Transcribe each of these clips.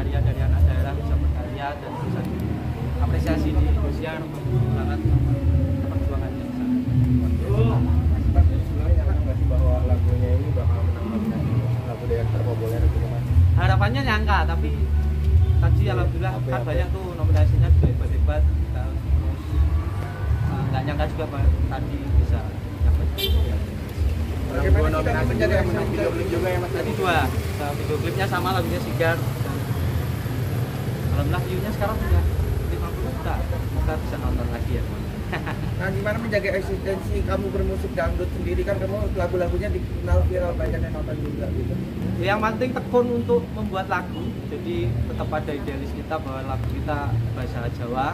berkarya dari anak daerah bisa berkarya dan bisa apresiasi di Indonesia untuk sangat perjuangan yang sangat bahwa lagunya ini bakal lagu yang terpopuler gitu harapannya nyangka tapi tadi alhamdulillah ya, kan apa. banyak ya? tuh nominasinya juga hebat-hebat terus eh, nggak uh, nyangka juga pak tadi bisa nyampe Bagaimana nominasi juga yang menang video juga mas? Tadi dua, nah, video klipnya sama lagunya Sigar alhamdulillah view-nya sekarang sudah 50 juta semoga bisa nonton lagi ya teman Nah, gimana menjaga eksistensi kamu bermusik dangdut sendiri kan kamu lagu-lagunya dikenal viral banyak yang nonton juga gitu. yang penting tekun untuk membuat lagu jadi tetap ada idealis kita bahwa lagu kita bahasa Jawa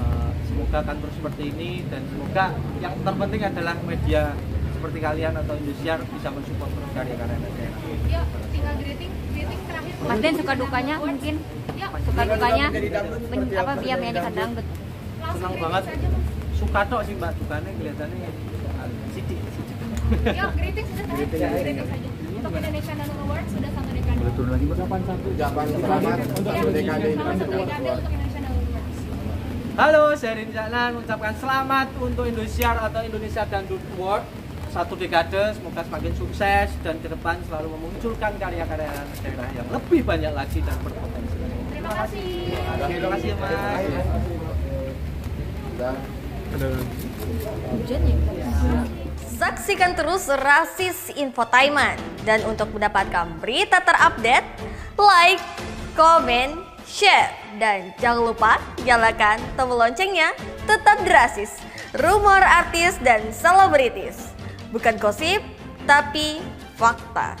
eh, semoga akan terus seperti ini dan semoga yang terpenting adalah media seperti kalian atau Indosiar bisa mensupport terus karya-karya daerah. Yuk, tinggal greeting, greeting. Mas Den suka dukanya mungkin Yuk, suka dukanya seperti apa apa? biar menjadikan dangdut. langsung senang banget suka tok sih mbak dukanya kelihatannya sidik sidik Yuk, greeting sudah terakhir. Greeting saja. Untuk Indonesia Dangdut Award sudah satu dekade. Boleh turun lagi Ucapan satu. Selamat untuk Ya, dekade Indonesia Dangdut Awards. Halo, saya Rin Jalan mengucapkan selamat untuk Indosiar atau Indonesia Dangdut Award satu dekade semoga semakin sukses dan ke depan selalu memunculkan karya-karya daerah yang lebih banyak lagi dan berpotensi. Terima kasih. Terima kasih Mas. Hujan ya? Saksikan terus Rasis Infotainment dan untuk mendapatkan berita terupdate, like, komen, share, dan jangan lupa nyalakan tombol loncengnya. Tetap Rasis, rumor artis dan selebritis, bukan gosip tapi fakta.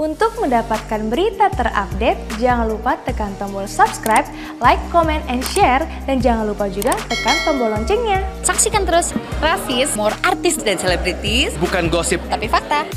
Untuk mendapatkan berita terupdate, jangan lupa tekan tombol subscribe, like, comment, and share, dan jangan lupa juga tekan tombol loncengnya. Saksikan terus Rasis, more artis dan selebritis, bukan gosip tapi fakta.